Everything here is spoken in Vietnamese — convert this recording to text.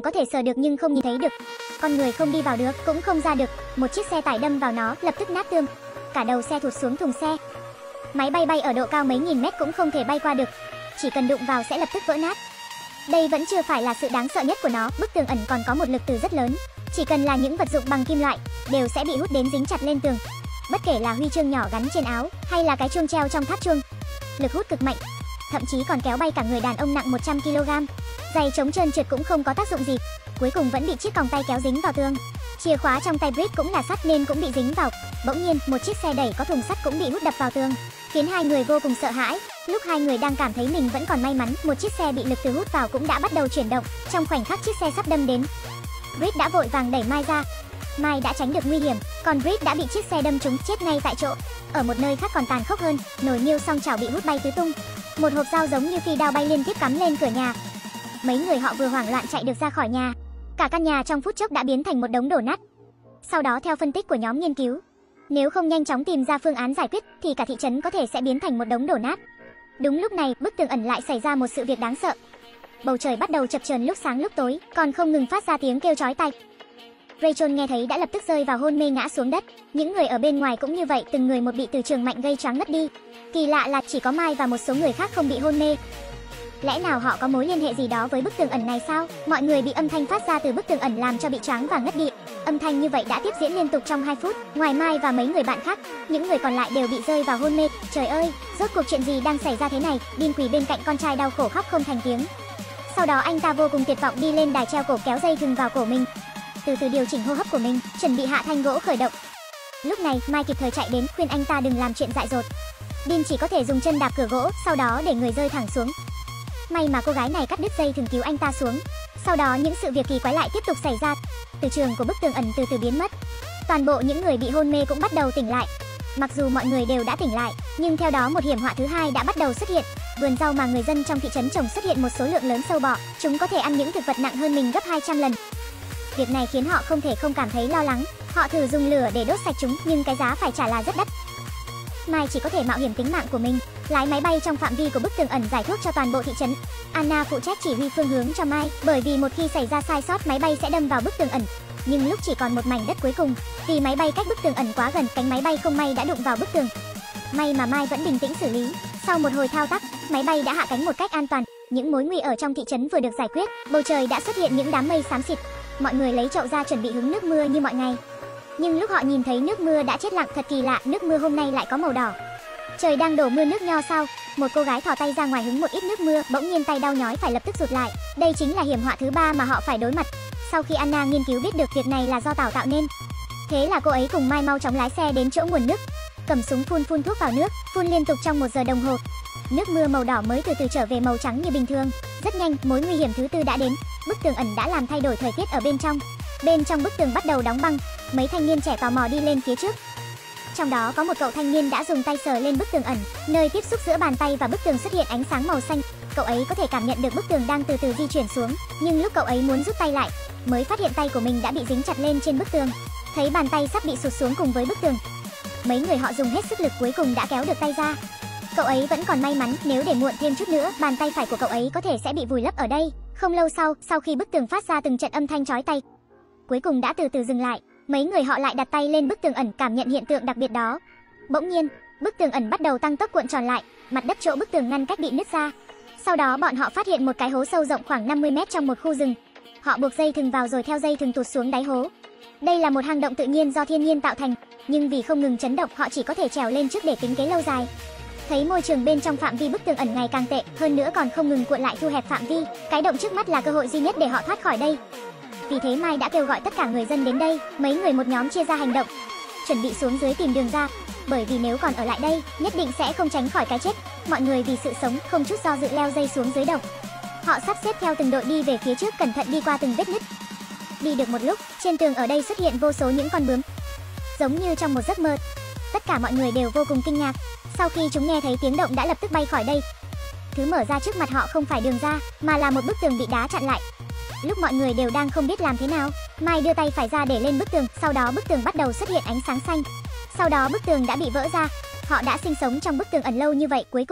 có thể sờ được nhưng không nhìn thấy được. Con người không đi vào được, cũng không ra được. Một chiếc xe tải đâm vào nó, lập tức nát tương. Cả đầu xe thụt xuống thùng xe. Máy bay bay ở độ cao mấy nghìn mét cũng không thể bay qua được. Chỉ cần đụng vào sẽ lập tức vỡ nát. Đây vẫn chưa phải là sự đáng sợ nhất của nó, bức tường ẩn còn có một lực từ rất lớn. Chỉ cần là những vật dụng bằng kim loại, đều sẽ bị hút đến dính chặt lên tường. Bất kể là huy chương nhỏ gắn trên áo, hay là cái chuông treo trong tháp chuông. Lực hút cực mạnh, thậm chí còn kéo bay cả người đàn ông nặng 100 kg. Giày chống trơn trượt cũng không có tác dụng gì, cuối cùng vẫn bị chiếc còng tay kéo dính vào tường. Chìa khóa trong tay Britt cũng là sắt nên cũng bị dính vào. Bỗng nhiên, một chiếc xe đẩy có thùng sắt cũng bị hút đập vào tường, khiến hai người vô cùng sợ hãi. Lúc hai người đang cảm thấy mình vẫn còn may mắn, một chiếc xe bị lực từ hút vào cũng đã bắt đầu chuyển động. Trong khoảnh khắc chiếc xe sắp đâm đến, Britt đã vội vàng đẩy Mai ra. Mai đã tránh được nguy hiểm, còn Britt đã bị chiếc xe đâm trúng chết ngay tại chỗ. Ở một nơi khác còn tàn khốc hơn, nồi niêu song chảo bị hút bay tứ tung. Một hộp dao giống như phi đao bay liên tiếp cắm lên cửa nhà. Mấy người họ vừa hoảng loạn chạy được ra khỏi nhà. Cả căn nhà trong phút chốc đã biến thành một đống đổ nát. Sau đó theo phân tích của nhóm nghiên cứu, nếu không nhanh chóng tìm ra phương án giải quyết thì cả thị trấn có thể sẽ biến thành một đống đổ nát. Đúng lúc này, bức tường ẩn lại xảy ra một sự việc đáng sợ. Bầu trời bắt đầu chập chờn lúc sáng lúc tối, còn không ngừng phát ra tiếng kêu chói tai. Rachel nghe thấy đã lập tức rơi vào hôn mê ngã xuống đất. Những người ở bên ngoài cũng như vậy, từng người một bị từ trường mạnh gây choáng ngất đi. Kỳ lạ là chỉ có Mai và một số người khác không bị hôn mê. Lẽ nào họ có mối liên hệ gì đó với bức tường ẩn này sao? Mọi người bị âm thanh phát ra từ bức tường ẩn làm cho bị choáng và ngất đi. Âm thanh như vậy đã tiếp diễn liên tục trong 2 phút. Ngoài Mai và mấy người bạn khác, những người còn lại đều bị rơi vào hôn mê. Trời ơi, rốt cuộc chuyện gì đang xảy ra thế này? Dean quỳ bên cạnh con trai đau khổ khóc không thành tiếng. Sau đó anh ta vô cùng tuyệt vọng đi lên đài treo cổ kéo dây thừng vào cổ mình. Từ từ điều chỉnh hô hấp của mình, chuẩn bị hạ thanh gỗ khởi động. Lúc này, Mai kịp thời chạy đến khuyên anh ta đừng làm chuyện dại dột. Din chỉ có thể dùng chân đạp cửa gỗ, sau đó để người rơi thẳng xuống. May mà cô gái này cắt đứt dây thường cứu anh ta xuống. Sau đó những sự việc kỳ quái lại tiếp tục xảy ra. Từ trường của bức tường ẩn từ từ biến mất. Toàn bộ những người bị hôn mê cũng bắt đầu tỉnh lại. Mặc dù mọi người đều đã tỉnh lại, nhưng theo đó một hiểm họa thứ hai đã bắt đầu xuất hiện. Vườn rau mà người dân trong thị trấn trồng xuất hiện một số lượng lớn sâu bọ, chúng có thể ăn những thực vật nặng hơn mình gấp 200 lần. Việc này khiến họ không thể không cảm thấy lo lắng. Họ thử dùng lửa để đốt sạch chúng, nhưng cái giá phải trả là rất đắt. Mai chỉ có thể mạo hiểm tính mạng của mình, lái máy bay trong phạm vi của bức tường ẩn giải thuốc cho toàn bộ thị trấn. Anna phụ trách chỉ huy phương hướng cho Mai, bởi vì một khi xảy ra sai sót máy bay sẽ đâm vào bức tường ẩn. Nhưng lúc chỉ còn một mảnh đất cuối cùng, vì máy bay cách bức tường ẩn quá gần, cánh máy bay không may đã đụng vào bức tường. May mà Mai vẫn bình tĩnh xử lý. Sau một hồi thao tác, máy bay đã hạ cánh một cách an toàn. Những mối nguy ở trong thị trấn vừa được giải quyết, bầu trời đã xuất hiện những đám mây xám xịt. Mọi người lấy chậu ra chuẩn bị hứng nước mưa như mọi ngày. Nhưng lúc họ nhìn thấy nước mưa đã chết lặng thật kỳ lạ, nước mưa hôm nay lại có màu đỏ. Trời đang đổ mưa nước nho sao? Một cô gái thò tay ra ngoài hứng một ít nước mưa, bỗng nhiên tay đau nhói phải lập tức rụt lại. Đây chính là hiểm họa thứ ba mà họ phải đối mặt. Sau khi Anna nghiên cứu biết được việc này là do Tảo tạo nên, thế là cô ấy cùng Mai mau chóng lái xe đến chỗ nguồn nước, cầm súng phun phun thuốc vào nước, phun liên tục trong một giờ đồng hồ. Nước mưa màu đỏ mới từ từ trở về màu trắng như bình thường. Rất nhanh, mối nguy hiểm thứ tư đã đến. Bức tường ẩn đã làm thay đổi thời tiết ở bên trong. Bên trong bức tường bắt đầu đóng băng, mấy thanh niên trẻ tò mò đi lên phía trước. Trong đó có một cậu thanh niên đã dùng tay sờ lên bức tường ẩn, nơi tiếp xúc giữa bàn tay và bức tường xuất hiện ánh sáng màu xanh. Cậu ấy có thể cảm nhận được bức tường đang từ từ di chuyển xuống, nhưng lúc cậu ấy muốn rút tay lại, mới phát hiện tay của mình đã bị dính chặt lên trên bức tường. Thấy bàn tay sắp bị sụt xuống cùng với bức tường, mấy người họ dùng hết sức lực cuối cùng đã kéo được tay ra. Cậu ấy vẫn còn may mắn, nếu để muộn thêm chút nữa, bàn tay phải của cậu ấy có thể sẽ bị vùi lấp ở đây. Không lâu sau, sau khi bức tường phát ra từng trận âm thanh chói tay, cuối cùng đã từ từ dừng lại. Mấy người họ lại đặt tay lên bức tường ẩn cảm nhận hiện tượng đặc biệt đó. Bỗng nhiên, bức tường ẩn bắt đầu tăng tốc cuộn tròn lại, mặt đất chỗ bức tường ngăn cách bị nứt ra. Sau đó bọn họ phát hiện một cái hố sâu rộng khoảng 50 mét trong một khu rừng. Họ buộc dây thừng vào rồi theo dây thừng tụt xuống đáy hố. Đây là một hang động tự nhiên do thiên nhiên tạo thành, nhưng vì không ngừng chấn động họ chỉ có thể trèo lên trước để tính kế lâu dài. Thấy môi trường bên trong phạm vi bức tường ẩn ngày càng tệ, hơn nữa còn không ngừng cuộn lại thu hẹp phạm vi, cái động trước mắt là cơ hội duy nhất để họ thoát khỏi đây. Vì thế Mai đã kêu gọi tất cả người dân đến đây, mấy người một nhóm chia ra hành động, chuẩn bị xuống dưới tìm đường ra, bởi vì nếu còn ở lại đây, nhất định sẽ không tránh khỏi cái chết. Mọi người vì sự sống không chút do dự leo dây xuống dưới động. Họ sắp xếp theo từng đội đi về phía trước cẩn thận đi qua từng vết nứt. Đi được một lúc, trên tường ở đây xuất hiện vô số những con bướm. Giống như trong một giấc mơ. Tất cả mọi người đều vô cùng kinh ngạc. Sau khi chúng nghe thấy tiếng động đã lập tức bay khỏi đây. Thứ mở ra trước mặt họ không phải đường ra, mà là một bức tường bị đá chặn lại. Lúc mọi người đều đang không biết làm thế nào, Mai đưa tay phải ra để lên bức tường, sau đó bức tường bắt đầu xuất hiện ánh sáng xanh. Sau đó bức tường đã bị vỡ ra. Họ đã sinh sống trong bức tường ẩn lâu như vậy cuối cùng